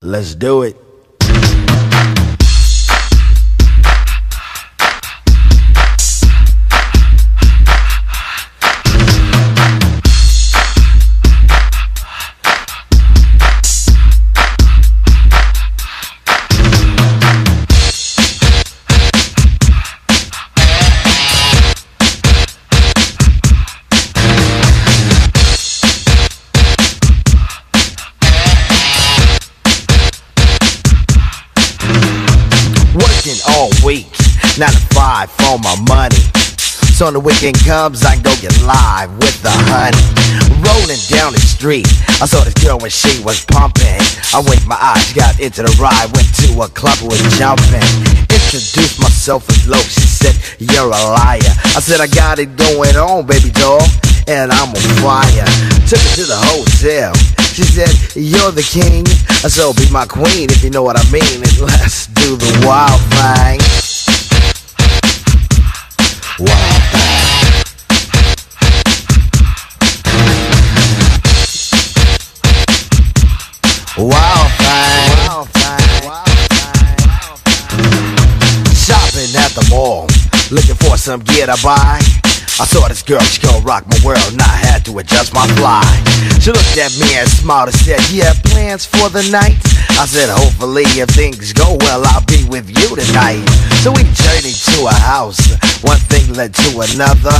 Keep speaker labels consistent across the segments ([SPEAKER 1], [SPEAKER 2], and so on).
[SPEAKER 1] Let's do it. Nine to five for my money. So when the weekend comes, I go get live with the honey. Rolling down the street, I saw this girl when she was pumping. I winked my eyes, got into the ride, went to a club, was jumping. Introduced myself as Loc, she said, You're a liar. I said, I got it going on, baby doll, and I'm on fire. Took her to the hotel. She said, You're the king. I "Oh, Be my queen if you know what I mean. And let's do the wild thing. Wild thing. Wild thing. Wild thing. Shopping at the mall, looking for some gear to buy. I saw this girl, she gon' rock my world, and I had to adjust my fly. She looked at me and smiled and said, You have plans for the night? I said, Hopefully, if things go well, I'll led to another.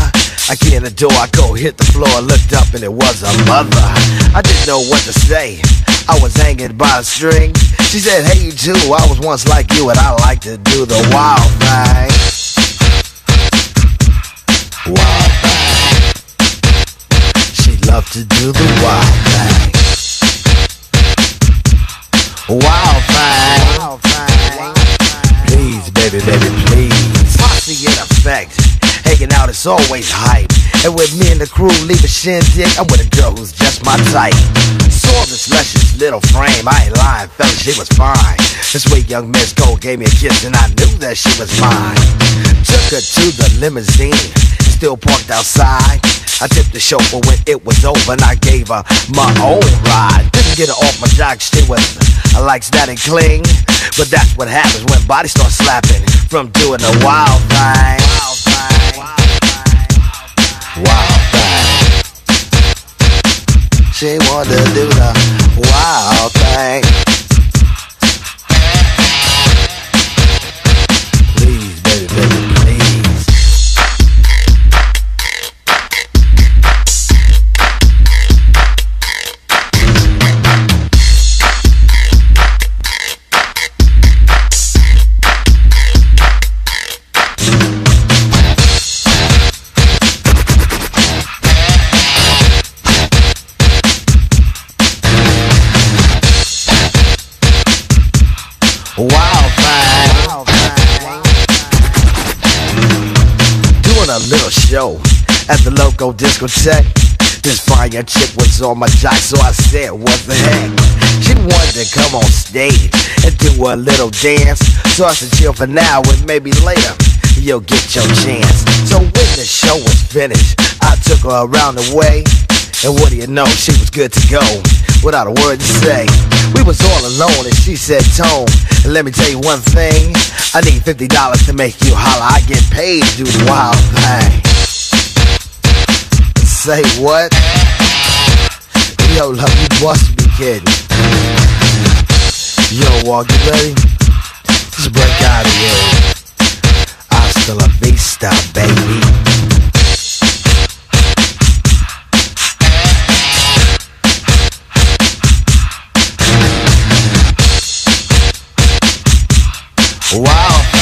[SPEAKER 1] I get in the door, I go hit the floor, looked up, and it was a mother. I didn't know what to say. I was hanging by a string. She said, Hey, you too, I was once like you, and I like to do the wild thing. Wild thing. She loved to do the wild thing. Wild thing. Wild thing. Please, baby, baby, please. Posse in effect. Hanging out is always hype. And with me and the crew leave a shindig, I'm with a girl who's just my type. Saw this luscious little frame, I ain't lying, fella, she was fine. This sweet young Miss Gold gave me a kiss and I knew that she was mine. Took her to the limousine, still parked outside. I tipped the chauffeur when it was over and I gave her my own ride. Didn't get her off my jock, she was I likes that cling. But that's what happens when bodies start slapping from doing wild. Wild thing. She to do the wild thing. Wild thing. Doing a little show at the local discotheque. This young chick was on my jock, so I said, What the heck? She wanted to come on stage and do a little dance. So I said, Chill for now, and maybe later you'll get your chance. So when the show was finished, I took her around the way. And what do you know, she was good to go without a word to say. We was all alone and she said, Tone, let me tell you one thing. I need $50 to make you holler. I get paid to do the wild thing. Say what? Yo, love, you must be kidding. Yo, walk, you ready? Just break out of here. Hasta la vista, baby. Wow.